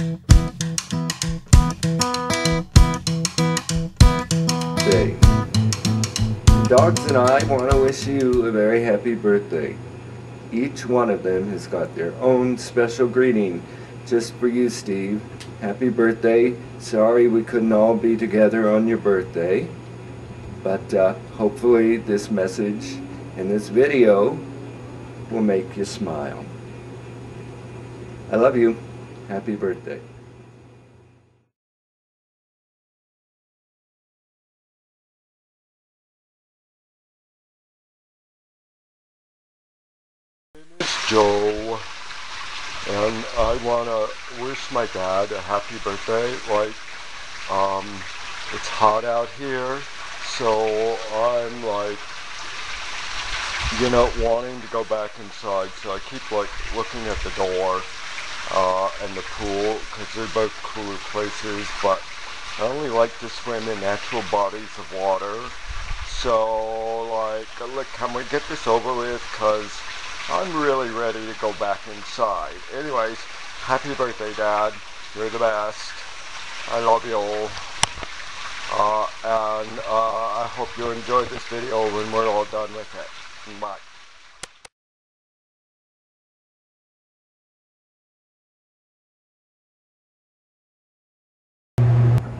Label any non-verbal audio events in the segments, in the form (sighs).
Day. Dogs and I want to wish you a very happy birthday. Each one of them has got their own special greeting just for you, Steve. Happy birthday. Sorry we couldn't all be together on your birthday. But uh, hopefully this message and this video will make you smile. I love you. Happy birthday. Joe, and I want to wish my dad a happy birthday. Like, um, it's hot out here, so I'm like, you know, wanting to go back inside. So I keep like looking at the door uh, and the pool because they're both cooler places. But I only like to swim in natural bodies of water. So like, look, can we get this over with? Because I'm really ready to go back inside. Anyways, happy birthday, Dad. You're the best. I love you all. Uh, and uh, I hope you enjoyed this video when we're all done with it. Bye.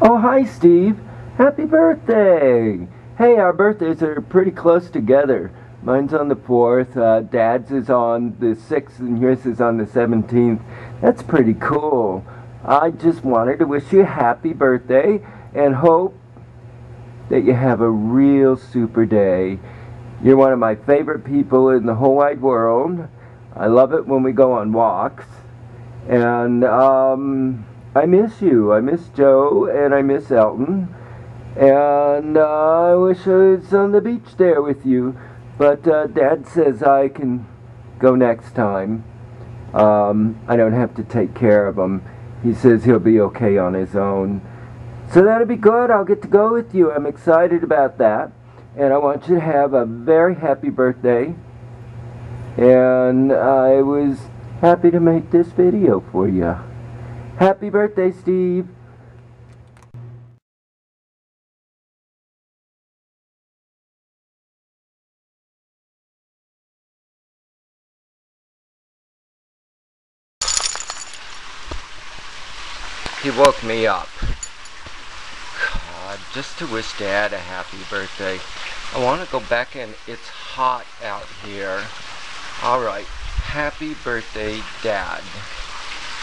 Oh, hi, Steve. Happy birthday. Hey, our birthdays are pretty close together. Mine's on the 4th, uh, Dad's is on the 6th, and yours is on the 17th. That's pretty cool. I just wanted to wish you a happy birthday and hope that you have a real super day. You're one of my favorite people in the whole wide world. I love it when we go on walks. And um, I miss you. I miss Joe and I miss Elton. And uh, I wish I was on the beach there with you. But uh, Dad says I can go next time. Um, I don't have to take care of him. He says he'll be okay on his own. So that'll be good. I'll get to go with you. I'm excited about that. And I want you to have a very happy birthday. And I was happy to make this video for you. Happy birthday, Steve. He woke me up. God, just to wish Dad a happy birthday. I want to go back in. It's hot out here. Alright, happy birthday, Dad.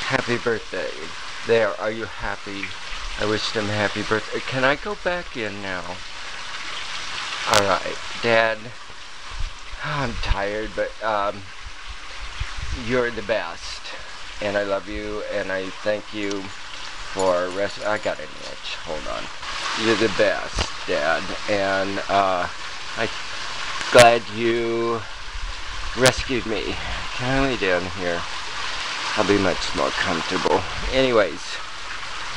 Happy birthday. There, are you happy? I wish them happy birthday. Can I go back in now? Alright, Dad. (sighs) I'm tired, but um, you're the best. And I love you, and I thank you for rest. I got an itch. Hold on. You're the best, Dad. And uh, I'm glad you rescued me. Can I lay down here? I'll be much more comfortable. Anyways,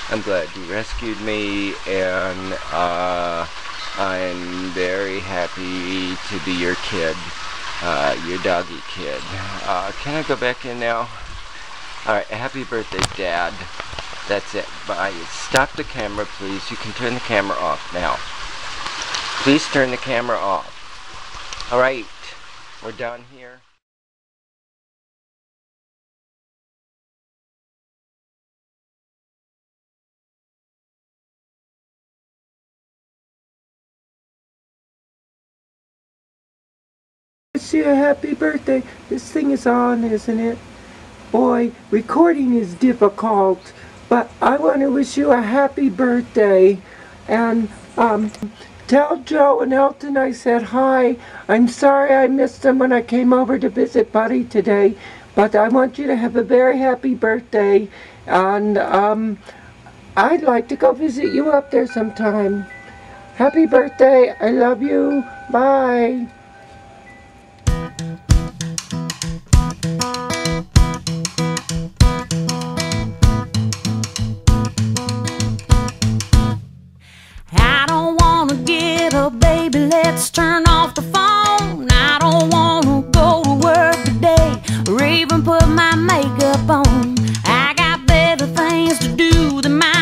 I'm glad you rescued me, and uh, I'm very happy to be your kid, uh, your doggy kid. Uh, can I go back in now? Alright, happy birthday, Dad. That's it. Bye. Stop the camera, please. You can turn the camera off now. Please turn the camera off. Alright, we're done here. You a happy birthday. This thing is on, isn't it? Boy, recording is difficult, but I want to wish you a happy birthday. And um, tell Joe and Elton I said hi. I'm sorry I missed them when I came over to visit Buddy today, but I want you to have a very happy birthday. And um, I'd like to go visit you up there sometime. Happy birthday. I love you. Bye. I don't wanna get up, baby, let's turn off the phone. I don't wanna go to work today or even put my makeup on. I got better things to do than my